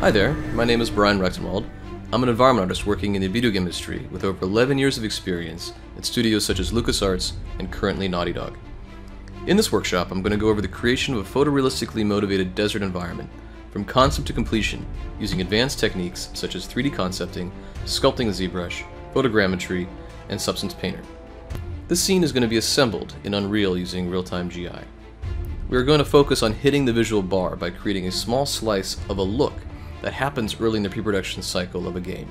Hi there, my name is Brian Recktenwald. I'm an environment artist working in the video game industry with over 11 years of experience at studios such as LucasArts and currently Naughty Dog. In this workshop, I'm going to go over the creation of a photorealistically motivated desert environment, from concept to completion, using advanced techniques such as 3D concepting, sculpting the ZBrush, photogrammetry, and Substance Painter. This scene is going to be assembled in Unreal using real-time GI. We are going to focus on hitting the visual bar by creating a small slice of a look that happens early in the pre-production cycle of a game.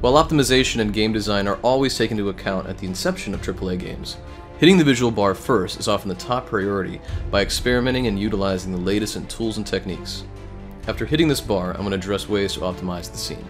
While optimization and game design are always taken into account at the inception of AAA games, hitting the visual bar first is often the top priority by experimenting and utilizing the latest in tools and techniques. After hitting this bar, I'm going to address ways to optimize the scene.